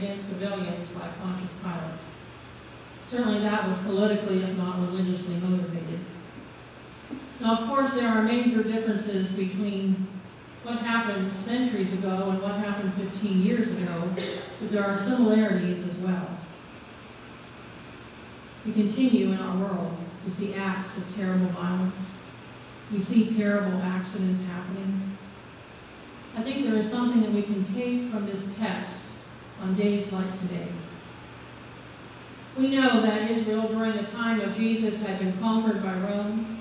against civilians by Pontius Pilate. Certainly that was politically, if not religiously motivated. Now, of course, there are major differences between what happened centuries ago and what happened 15 years ago, but there are similarities as well. We continue in our world to see acts of terrible violence. We see terrible accidents happening. I think there is something that we can take from this text on days like today. We know that Israel during the time of Jesus had been conquered by Rome.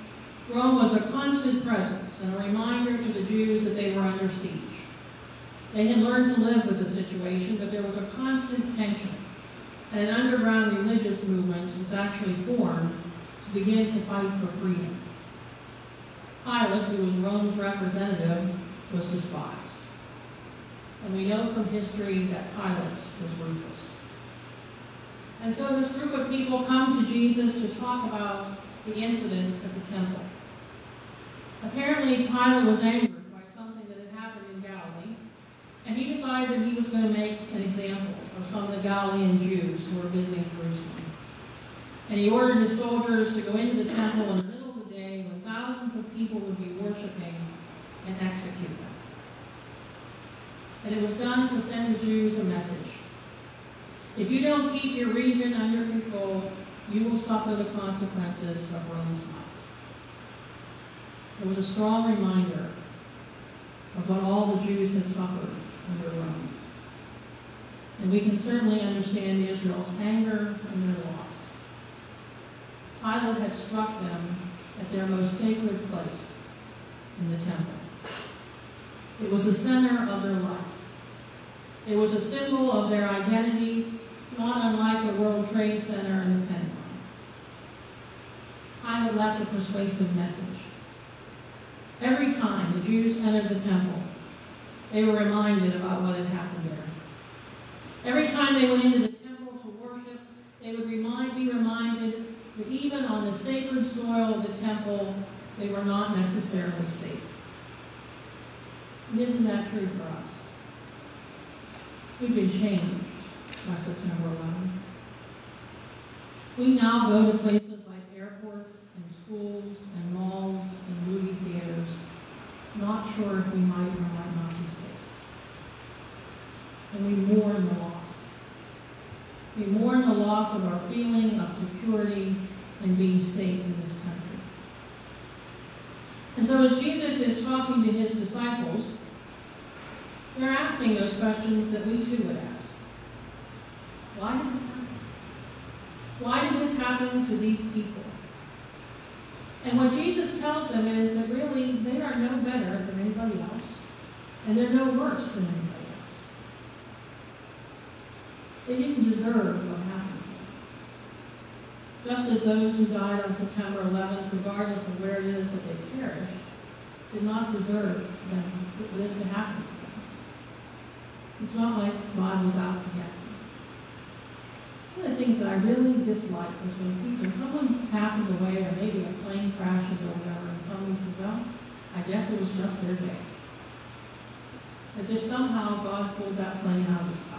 Rome was a constant presence and a reminder to the Jews that they were under siege. They had learned to live with the situation, but there was a constant tension. And an underground religious movement was actually formed to begin to fight for freedom. Pilate, who was Rome's representative, was despised. And we know from history that Pilate was ruthless. And so this group of people come to Jesus to talk about the incident at the temple. Apparently, Pilate was angered by something that had happened in Galilee, and he decided that he was going to make an example of some of the Galilean Jews who were visiting Jerusalem. And he ordered his soldiers to go into the temple in the middle of the day when thousands of people would be worshiping and execute them. And it was done to send the Jews a message. If you don't keep your region under control, you will suffer the consequences of Rome's might. It was a strong reminder of what all the Jews had suffered under Rome. And we can certainly understand Israel's anger and their loss. Pilate had struck them at their most sacred place in the temple. It was the center of their life. It was a symbol of their identity, not unlike the World Trade Center and the Pentagon. Pilate left a persuasive message. Every time the Jews entered the temple, they were reminded about what had happened there. Every time they went into the temple to worship, they would remind, be reminded that even on the sacred soil of the temple, they were not necessarily safe. And isn't that true for us? We've been changed by September 11. We now go to places like airports and schools and malls and movie theaters, not sure if we might or might not be safe. And we mourn the loss. We mourn the loss of our feeling of security and being safe in this country. And so as Jesus is talking to his disciples, they're asking those questions that we too would ask. Why did this happen? Why did this happen to these people? And what Jesus tells them is that really they are no better than anybody else, and they're no worse than anybody else. They didn't deserve what happened to them. Just as those who died on September 11th, regardless of where it is that they perished, did not deserve them, this to happen to them. It's not like God was out to get them. One of the things that I really dislike is when people, someone passes away or maybe a plane crashes or whatever, and somebody says, well, I guess it was just their day. As if somehow God pulled that plane out of the sky.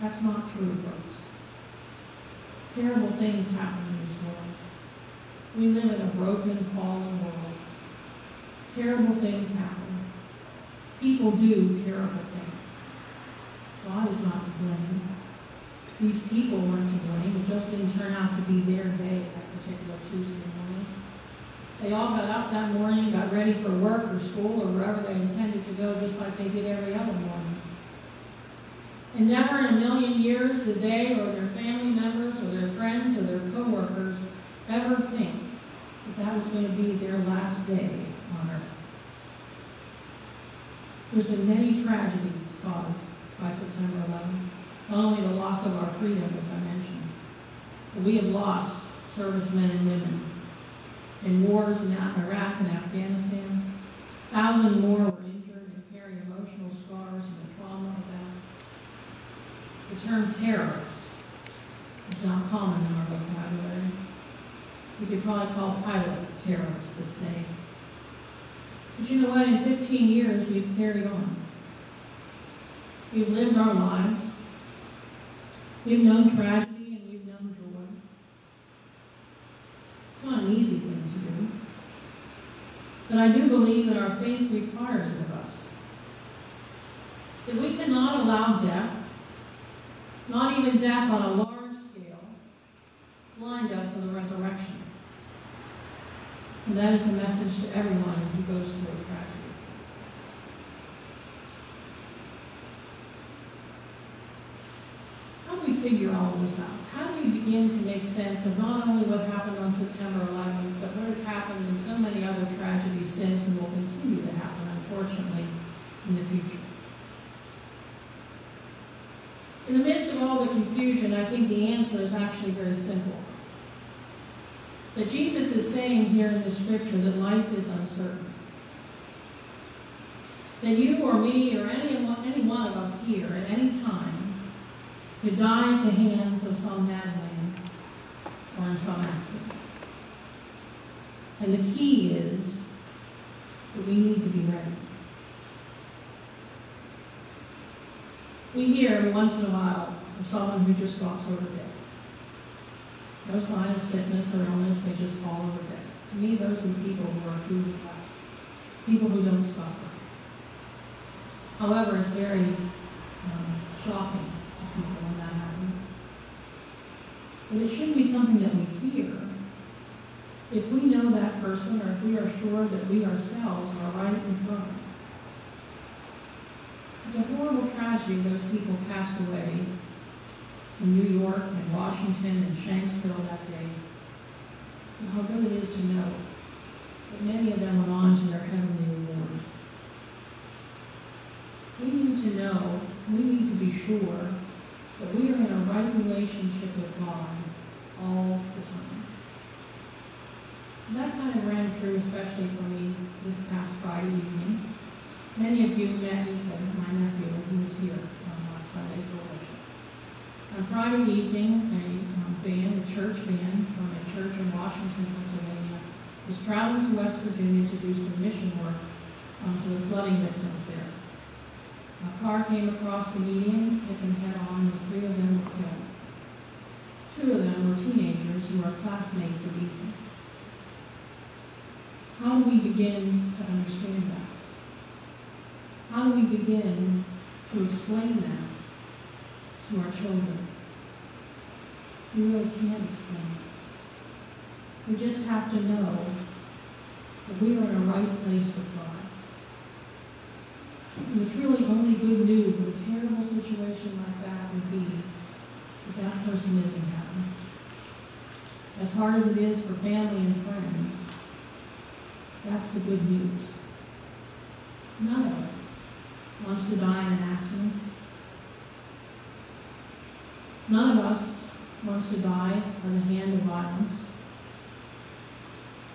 That's not true, folks. Terrible things happen in this world. We live in a broken, fallen world. Terrible things happen. People do terrible things. God is not to blame. These people weren't to blame. It just didn't turn out to be their day that particular Tuesday morning. They all got up that morning, got ready for work or school or wherever they intended to go, just like they did every other morning. And never in a million years did they or their family members or their friends or their coworkers ever think that that was going to be their last day on earth. There's been many tragedies caused by September 11. Not only the loss of our freedom, as I mentioned, but we have lost servicemen and women in wars in Iraq and Afghanistan. A thousand more were injured and carry emotional scars and the trauma of that. The term terrorist is not common in our vocabulary. We could probably call Pilate terrorists this day. But you know what? In 15 years, we've carried on. We've lived our lives. We've known tragedy and we've known joy. It's not an easy thing to do. But I do believe that our faith requires of us. That we cannot allow death, not even death on a large scale, blind us of the resurrection. And that is the message to everyone who goes through a tragedy. How do we figure all this out? How do we begin to make sense of not only what happened on September 11th, but what has happened in so many other tragedies since and will continue to happen, unfortunately, in the future? In the midst of all the confusion, I think the answer is actually very simple. That Jesus is saying here in the scripture that life is uncertain. That you or me or any, any one of us here at any time could die at the hands of some madman or in some accident. And the key is that we need to be ready. We hear every once in a while of someone who just drops over dead. No sign of sickness or illness, they just fall over dead. To me, those are people who are truly blessed. People who don't suffer. However, it's very um, shocking to people when that happens. But it shouldn't be something that we fear. If we know that person or if we are sure that we ourselves are right with God. It's a horrible tragedy those people passed away in New York and Washington and Shanksville that day. And how good it is to know that many of them went on to their heavenly reward. We need to know, we need to be sure that we are in a right relationship with God all the time. And that kind of ran true, especially for me this past Friday evening. Many of you met Ethan, my nephew, when he was here on uh, Sunday for on Friday evening, a um, band, a church band from a church in Washington, Pennsylvania, was traveling to West Virginia to do some mission work um, to the flooding victims there. A car came across the median, hit them head on, and three of them were killed. Two of them were teenagers who are classmates of Ethan. How do we begin to understand that? How do we begin to explain that to our children. We really can't explain it. We just have to know that we are in a right place with God. And the truly only good news in a terrible situation like that would be that that person is in heaven. As hard as it is for family and friends, that's the good news. None of us wants to die in an accident. None of us wants to die by the hand of violence.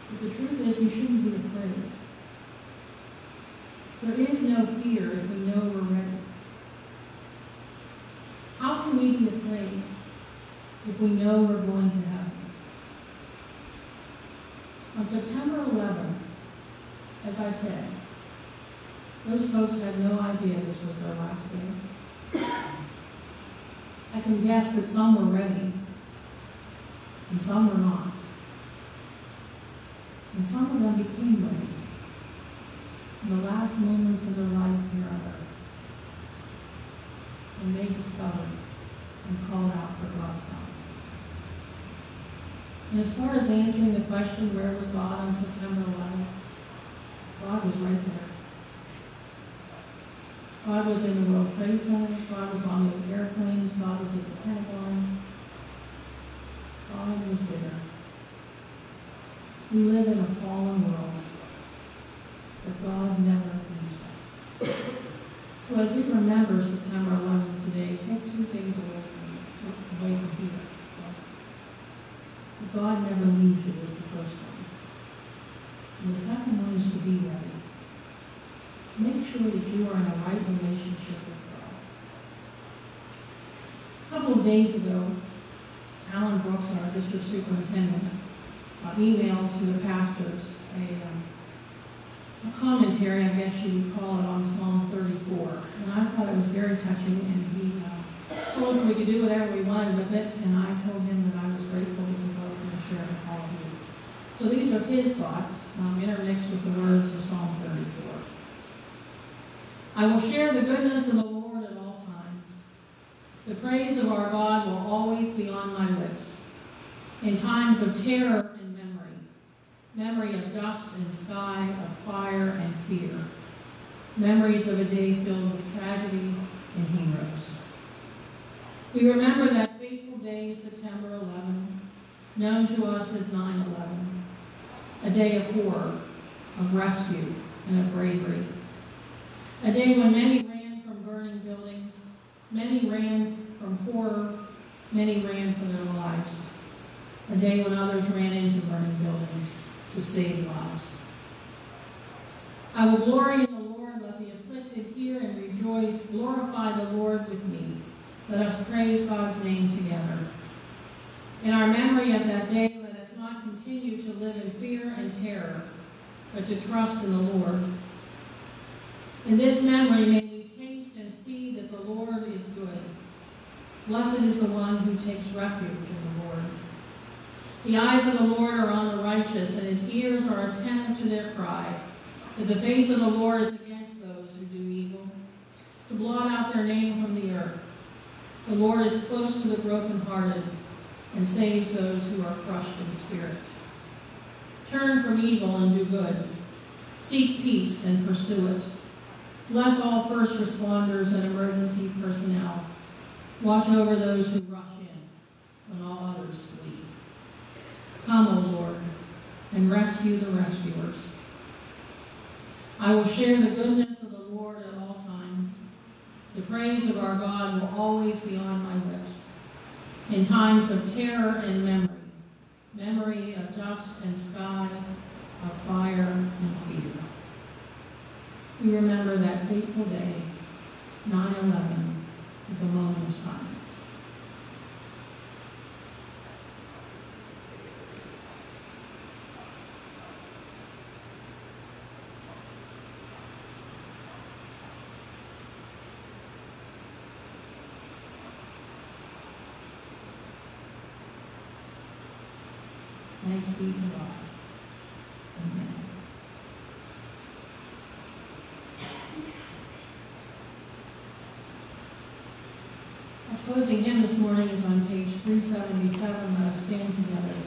But the truth is, we shouldn't be afraid. There is no fear if we know we're ready. How can we be afraid if we know we're going to heaven? On September 11th, as I said, those folks had no idea this was their last day. I can guess that some were ready and some were not. And some of them became ready in the last moments of their life here on earth And they discovered and called out for God's help. And as far as answering the question, where was God on September 11th? God was right there. God was in the World Trade Center. God was on those airplanes. God was at the Pentagon. God was there. We live in a fallen world, but God never leaves us. So as we remember September 11th today, take two things away from, away from here. So, God never leaves you was the first one. And the second one is to be ready sure that you are in a right relationship with God. A couple of days ago, Alan Brooks, our district superintendent, uh, emailed to the pastors a, um, a commentary, I guess you would call it, on Psalm 34. And I thought it was very touching, and he uh, told us we could do whatever we wanted with it, and I told him that I was grateful because I was going to share it with all of you. So these are his thoughts, um, intermixed with the words of Psalm 34. I will share the goodness of the Lord at all times. The praise of our God will always be on my lips. In times of terror and memory, memory of dust and sky, of fire and fear, memories of a day filled with tragedy and heroes. We remember that fateful day, September 11, known to us as 9 11, a day of horror, of rescue, and of bravery. A day when many ran from burning buildings, many ran from horror, many ran for their lives. A day when others ran into burning buildings to save lives. I will glory in the Lord, let the afflicted hear and rejoice. Glorify the Lord with me. Let us praise God's name together. In our memory of that day, let us not continue to live in fear and terror, but to trust in the Lord. In this memory, may we taste and see that the Lord is good. Blessed is the one who takes refuge in the Lord. The eyes of the Lord are on the righteous, and his ears are attentive to their cry. That the face of the Lord is against those who do evil, to blot out their name from the earth. The Lord is close to the brokenhearted and saves those who are crushed in spirit. Turn from evil and do good. Seek peace and pursue it. Bless all first responders and emergency personnel. Watch over those who rush in when all others flee. Come, O Lord, and rescue the rescuers. I will share the goodness of the Lord at all times. The praise of our God will always be on my lips. In times of terror and memory, memory of dust and sky, of fire and fear. We remember that fateful day, 9-11, with a moment of silence. Thanks be to God. Closing hymn this morning is on page 377. Let us stand together.